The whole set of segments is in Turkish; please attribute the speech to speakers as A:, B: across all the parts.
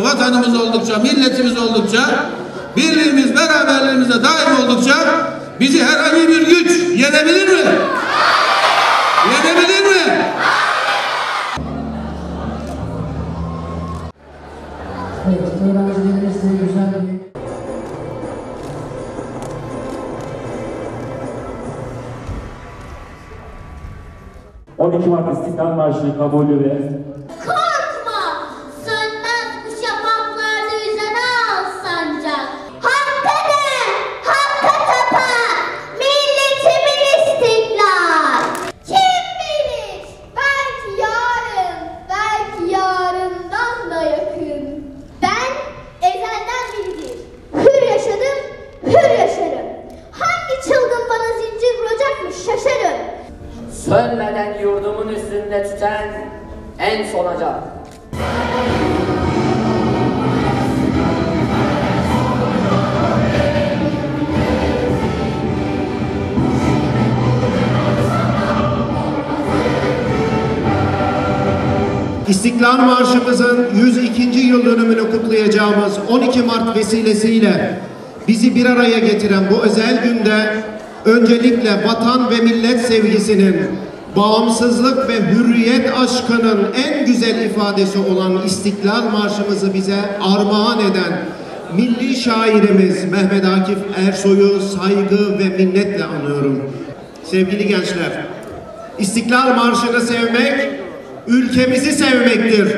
A: oldukça, vatanımız oldukça, milletimiz oldukça, birliğimiz, beraberliğimizde daim oldukça bizi herhangi bir güç yenebilir mi? Yenebilir mi?
B: Evet, öğrencilerimiz güzel bir
C: 12 Mart İstiklal Marşı kabulü ve
D: tüten en son acı.
E: İstiklal Marşımızın 102. yıl dönümünü kutlayacağımız 12 Mart vesilesiyle bizi bir araya getiren bu özel günde öncelikle vatan ve millet sevgisinin, bağımsızlık ve hürriyet aşkının en güzel ifadesi olan İstiklal Marşımızı bize armağan eden milli şairimiz Mehmet Akif Ersoy'u saygı ve minnetle anıyorum. Sevgili gençler, İstiklal Marşı'nı sevmek, ülkemizi sevmektir.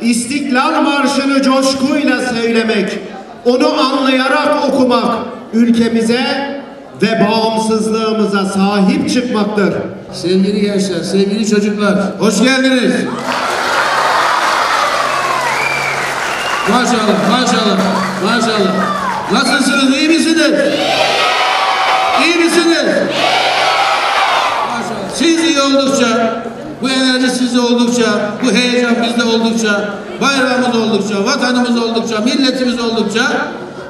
E: İstiklal Marşı'nı coşkuyla söylemek, onu anlayarak okumak, ülkemize ve bağımsızlığımıza sahip çıkmaktır.
A: Sevgili gençler, sevgili çocuklar, hoş geldiniz. Maşallah, maşallah, maşallah. Nasılsınız, iyi misiniz? İyi misiniz? Maşallah. Siz iyi oldukça, bu enerji sizde oldukça, bu heyecan bizde oldukça, bayrağımız oldukça, vatanımız oldukça, milletimiz oldukça,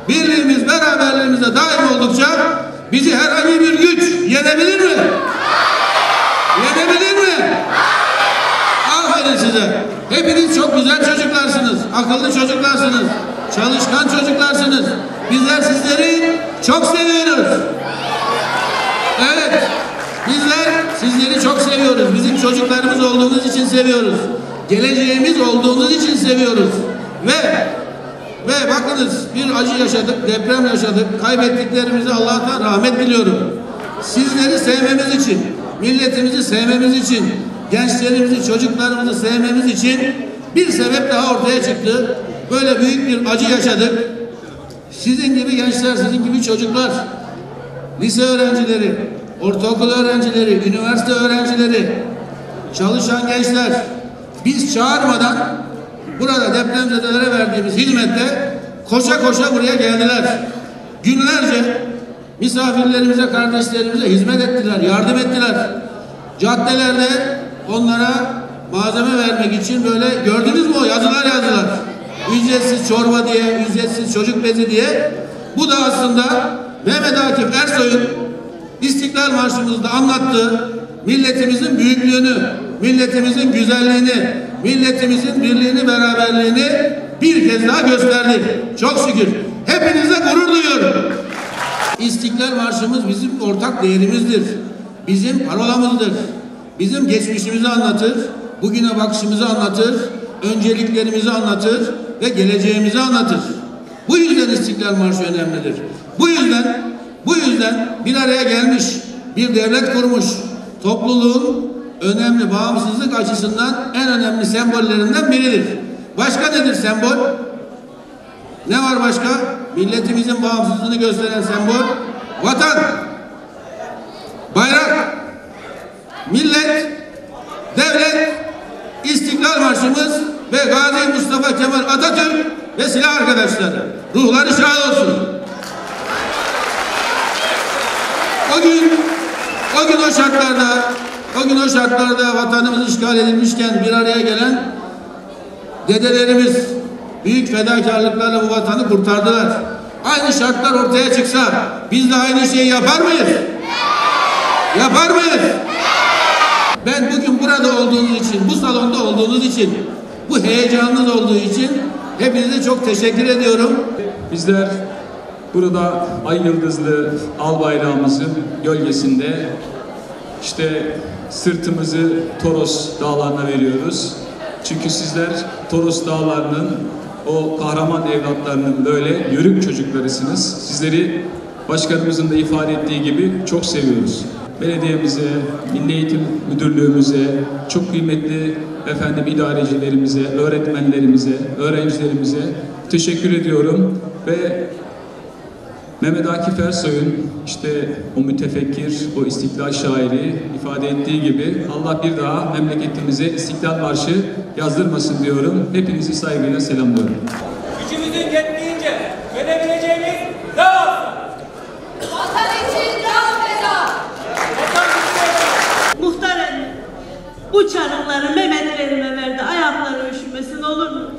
A: birliğimiz, beraberliğimizde daim oldukça bizi herhangi bir güç yenebilir mi? Yenebilir mi? Aferin size. Hepiniz çok güzel çocuklarsınız. Akıllı çocuklarsınız. Çalışkan çocuklarsınız. Bizler sizleri çok seviyoruz. Evet. Bizler sizleri çok seviyoruz. Bizim çocuklarımız olduğunuz için seviyoruz. Geleceğimiz olduğunuz için seviyoruz. Ve ve bakınız bir acı yaşadık, deprem yaşadık. Kaybettiklerimize Allah'tan rahmet diliyorum. Sizleri sevmemiz için, milletimizi sevmemiz için, gençlerimizi, çocuklarımızı sevmemiz için bir sebep daha ortaya çıktı. Böyle büyük bir acı yaşadık. Sizin gibi gençler, sizin gibi çocuklar, lise öğrencileri, ortaokul öğrencileri, üniversite öğrencileri, çalışan gençler biz çağırmadan burada depremzedelere verdiğimiz hizmette koşa koşa buraya geldiler. Günlerce misafirlerimize, kardeşlerimize hizmet ettiler, yardım ettiler. Caddelerde onlara malzeme vermek için böyle gördünüz mü o yazılar yazdılar. Ücretsiz çorba diye, ücretsiz çocuk bezi diye. Bu da aslında Mehmet Akif Ersoy'un İstiklal Marşımızda anlattığı milletimizin büyüklüğünü, milletimizin güzelliğini, milletimizin birliğini, beraberliğini bir kez daha gösterdi. Çok şükür. Hepinize gurur duyuyorum. İstiklal Marşımız bizim ortak değerimizdir. Bizim parolamızdır. Bizim geçmişimizi anlatır, bugüne bakışımızı anlatır, önceliklerimizi anlatır ve geleceğimizi anlatır. Bu yüzden İstiklal Marşı önemlidir. Bu yüzden bu yüzden bir araya gelmiş, bir devlet kurmuş, topluluğun önemli bağımsızlık açısından en önemli sembollerinden biridir. Başka nedir sembol? Ne var başka? Milletimizin bağımsızlığını gösteren sembol vatan, bayrak, millet, devlet, İstiklal Marşımız ve Gazi Mustafa Kemal Atatürk ve silah arkadaşları. Ruhları şad olsun. O gün, o gün o şartlarda, o gün o şartlarda vatanımız işgal edilmişken bir araya gelen dedelerimiz büyük fedakarlıklarla bu vatanı kurtardılar. Aynı şartlar ortaya çıksa biz de aynı şeyi yapar mıyız? Yapar mıyız? Ben bugün burada olduğunuz için, bu salonda olduğunuz için, bu heyecanınız olduğu için Hepinize çok teşekkür ediyorum.
F: Bizler burada ay yıldızlı al bayrağımızın gölgesinde işte sırtımızı Toros dağlarına veriyoruz. Çünkü sizler Toros dağlarının o kahraman evlatlarının böyle yörük çocuklarısınız. Sizleri başkanımızın da ifade ettiği gibi çok seviyoruz. Belediyemize, Milli Eğitim Müdürlüğümüze, çok kıymetli efendim idarecilerimize, öğretmenlerimize, öğrencilerimize teşekkür ediyorum ve Mehmet Akif Ersoy'un işte o mütefekkir, o istiklal şairi ifade ettiği gibi Allah bir daha memleketimize İstiklal Marşı yazdırmasın diyorum. Hepinizi saygıyla selamlıyorum.
G: Gücümüzün yettiğince verebileceğimiz olsun?
H: Vatan için
I: bu çarıkları Mehmetlerime verdi. Ayakları üşümesin olur mu?